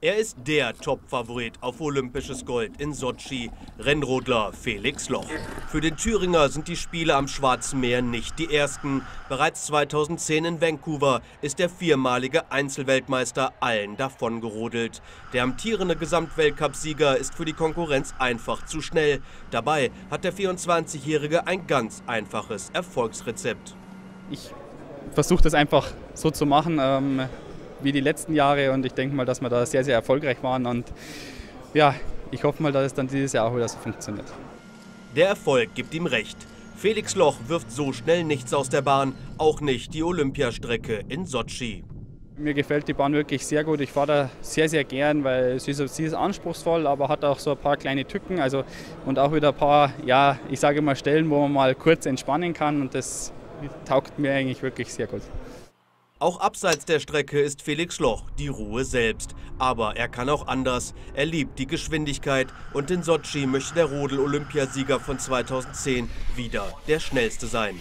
Er ist der Top-Favorit auf olympisches Gold in Sotschi, Rennrodler Felix Loch. Für den Thüringer sind die Spiele am Schwarzen Meer nicht die ersten. Bereits 2010 in Vancouver ist der viermalige Einzelweltmeister allen davongerodelt. Der amtierende Gesamtweltcupsieger ist für die Konkurrenz einfach zu schnell. Dabei hat der 24-Jährige ein ganz einfaches Erfolgsrezept. Ich versuche das einfach so zu machen. Ähm wie die letzten Jahre und ich denke mal, dass wir da sehr, sehr erfolgreich waren und ja, ich hoffe mal, dass es dann dieses Jahr auch wieder so funktioniert. Der Erfolg gibt ihm recht. Felix Loch wirft so schnell nichts aus der Bahn, auch nicht die Olympiastrecke in Sotschi. Mir gefällt die Bahn wirklich sehr gut. Ich fahre da sehr, sehr gern, weil sie ist, sie ist anspruchsvoll, aber hat auch so ein paar kleine Tücken also, und auch wieder ein paar, ja, ich sage mal Stellen, wo man mal kurz entspannen kann und das taugt mir eigentlich wirklich sehr gut. Auch abseits der Strecke ist Felix Loch die Ruhe selbst. Aber er kann auch anders. Er liebt die Geschwindigkeit und in Sotschi möchte der Rodel-Olympiasieger von 2010 wieder der Schnellste sein.